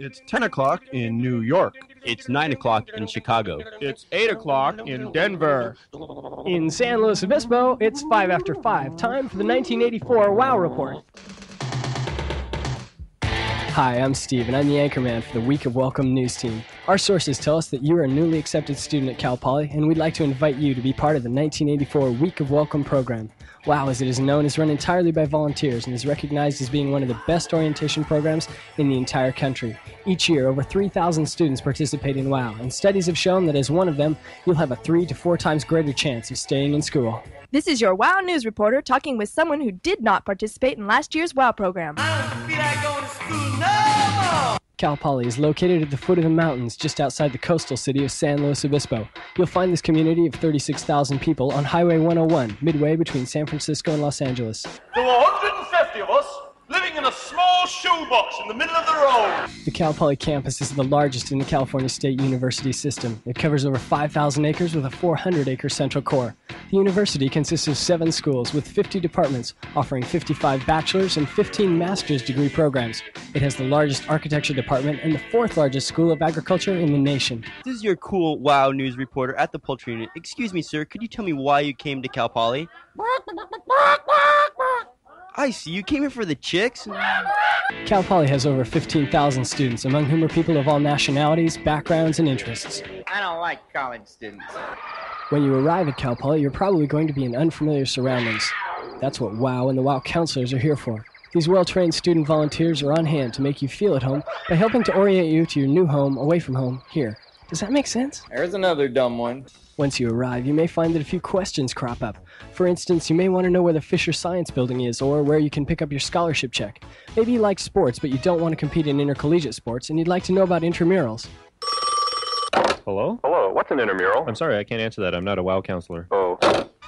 It's 10 o'clock in New York. It's 9 o'clock in Chicago. It's 8 o'clock in Denver. In San Luis Obispo, it's 5 after 5. Time for the 1984 WOW Report. Hi, I'm Steve, and I'm the anchorman for the Week of Welcome news team. Our sources tell us that you are a newly accepted student at Cal Poly, and we'd like to invite you to be part of the 1984 Week of Welcome program. WOW, as it is known, is run entirely by volunteers and is recognized as being one of the best orientation programs in the entire country. Each year, over 3,000 students participate in WOW, and studies have shown that as one of them, you'll have a three to four times greater chance of staying in school. This is your WOW News reporter talking with someone who did not participate in last year's WOW program. Cal Poly is located at the foot of the mountains just outside the coastal city of San Luis Obispo. You'll find this community of 36,000 people on Highway 101, midway between San Francisco and Los Angeles. There were 150 of us living in a small shoebox in the middle of the road. The Cal Poly campus is the largest in the California State University system. It covers over 5,000 acres with a 400 acre central core. The university consists of seven schools with 50 departments, offering 55 bachelor's and 15 master's degree programs. It has the largest architecture department and the fourth largest school of agriculture in the nation. This is your cool WOW news reporter at the Poultry Unit. Excuse me, sir, could you tell me why you came to Cal Poly? I see, you came here for the chicks? Cal Poly has over 15,000 students, among whom are people of all nationalities, backgrounds, and interests. I don't like college students. When you arrive at Cal Poly, you're probably going to be in unfamiliar surroundings. That's what WOW and the WOW counselors are here for. These well trained student volunteers are on hand to make you feel at home by helping to orient you to your new home away from home here. Does that make sense? There's another dumb one. Once you arrive, you may find that a few questions crop up. For instance, you may want to know where the Fisher Science Building is or where you can pick up your scholarship check. Maybe you like sports, but you don't want to compete in intercollegiate sports and you'd like to know about intramurals. Hello? Hello, what's an intramural? I'm sorry, I can't answer that. I'm not a WOW counselor. Oh.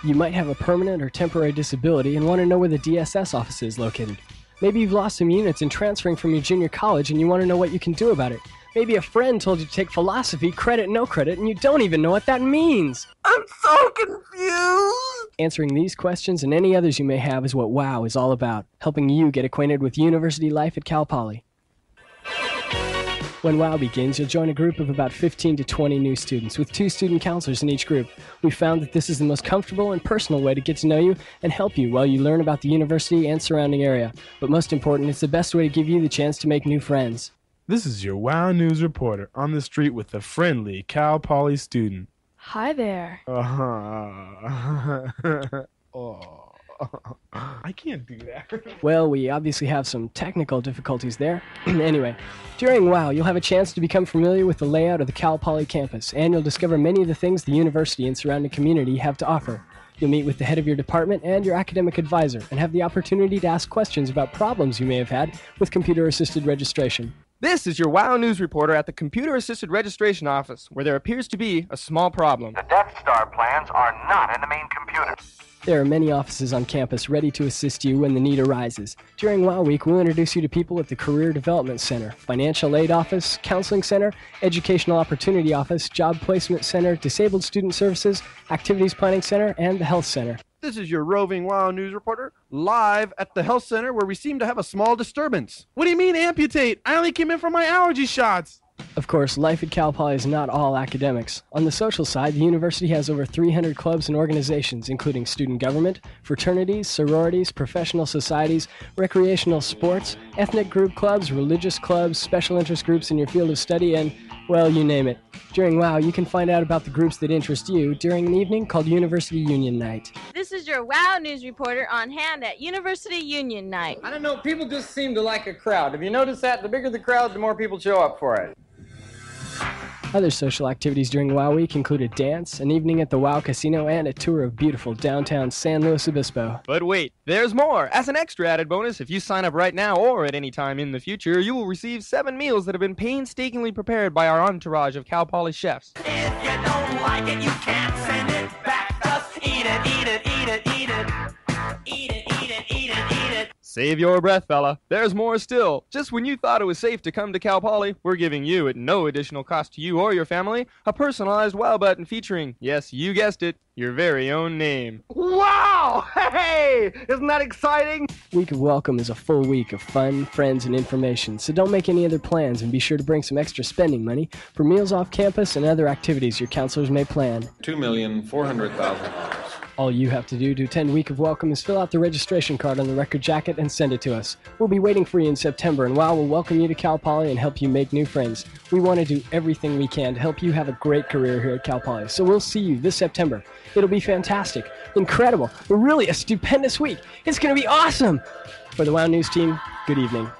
You might have a permanent or temporary disability and want to know where the DSS office is located. Maybe you've lost some units in transferring from your junior college and you want to know what you can do about it. Maybe a friend told you to take philosophy, credit, no credit, and you don't even know what that means. I'm so confused. Answering these questions and any others you may have is what WOW is all about, helping you get acquainted with university life at Cal Poly. When WOW begins, you'll join a group of about 15 to 20 new students, with two student counselors in each group. We found that this is the most comfortable and personal way to get to know you and help you while you learn about the university and surrounding area. But most important, it's the best way to give you the chance to make new friends. This is your WOW News reporter on the street with a friendly Cal Poly student. Hi there. Uh-huh. oh. I can't do that. Well, we obviously have some technical difficulties there. anyway, during WOW, you'll have a chance to become familiar with the layout of the Cal Poly campus, and you'll discover many of the things the university and surrounding community have to offer. You'll meet with the head of your department and your academic advisor, and have the opportunity to ask questions about problems you may have had with computer assisted registration. This is your WOW News reporter at the Computer Assisted Registration Office, where there appears to be a small problem. The Death Star plans are not in the main computer. There are many offices on campus ready to assist you when the need arises. During WOW Week, we'll introduce you to people at the Career Development Center, Financial Aid Office, Counseling Center, Educational Opportunity Office, Job Placement Center, Disabled Student Services, Activities Planning Center, and the Health Center. This is your roving WOW news reporter live at the health center where we seem to have a small disturbance. What do you mean amputate? I only came in for my allergy shots. Of course, life at Cal Poly is not all academics. On the social side, the university has over 300 clubs and organizations, including student government, fraternities, sororities, professional societies, recreational sports, ethnic group clubs, religious clubs, special interest groups in your field of study, and, well, you name it. During WOW, you can find out about the groups that interest you during an evening called University Union Night. This is your WOW News reporter on hand at University Union Night. I don't know, people just seem to like a crowd. Have you noticed that? The bigger the crowd, the more people show up for it. Other social activities during WOW Week include a dance, an evening at the WOW Casino, and a tour of beautiful downtown San Luis Obispo. But wait, there's more. As an extra added bonus, if you sign up right now or at any time in the future, you will receive seven meals that have been painstakingly prepared by our entourage of Cal Poly chefs. If you don't like it, you can't send it back. Just eat it, eat it, eat it, eat it. Save your breath, fella. There's more still. Just when you thought it was safe to come to Cal Poly, we're giving you, at no additional cost to you or your family, a personalized wow button featuring, yes, you guessed it, your very own name. Wow! Hey! Isn't that exciting? Week of Welcome is a full week of fun, friends, and information, so don't make any other plans and be sure to bring some extra spending money for meals off campus and other activities your counselors may plan. Two million four hundred thousand. All you have to do to attend Week of Welcome is fill out the registration card on the record jacket and send it to us. We'll be waiting for you in September, and WOW will welcome you to Cal Poly and help you make new friends. We want to do everything we can to help you have a great career here at Cal Poly, so we'll see you this September. It'll be fantastic, incredible, really a stupendous week. It's going to be awesome! For the WOW News team, good evening.